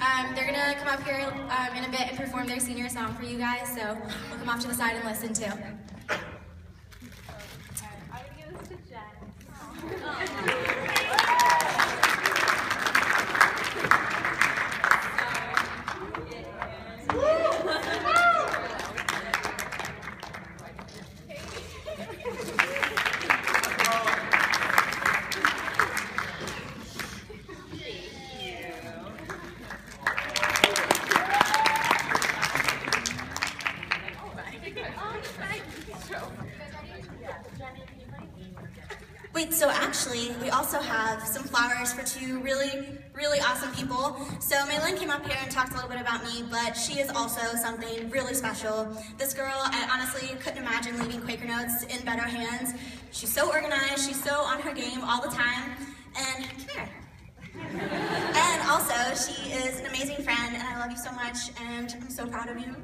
Um, they're gonna come up here um, in a bit and perform their senior song for you guys, so we'll come off to the side and listen too. Actually, we also have some flowers for two really, really awesome people. So Maylin came up here and talked a little bit about me, but she is also something really special. This girl, I honestly couldn't imagine leaving Quaker Notes in better hands. She's so organized, she's so on her game all the time, and come here. and also, she is an amazing friend, and I love you so much, and I'm so proud of you.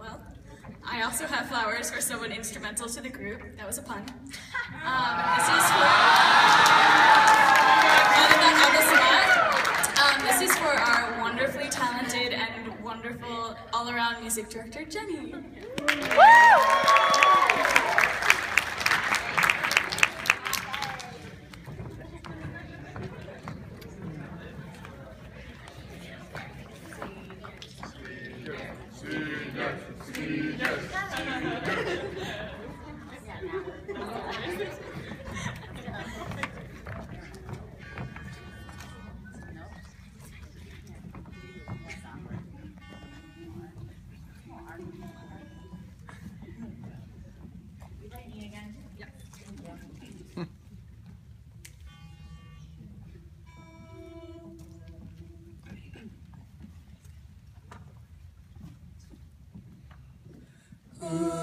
Well, I also have flowers for someone instrumental to the group. That was a pun. Um, this is for. Um, this is for our wonderfully talented and wonderful all-around music director, Jenny. When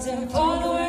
comes in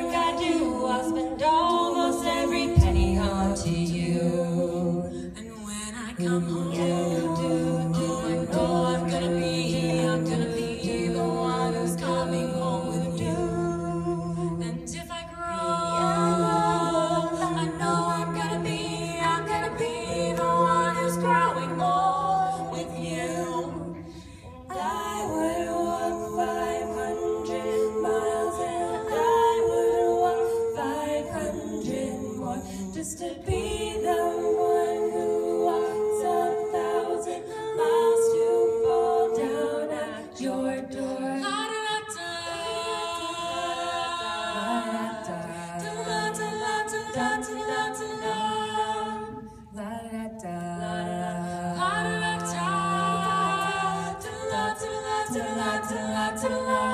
When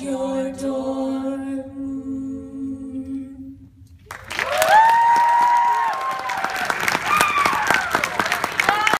your door.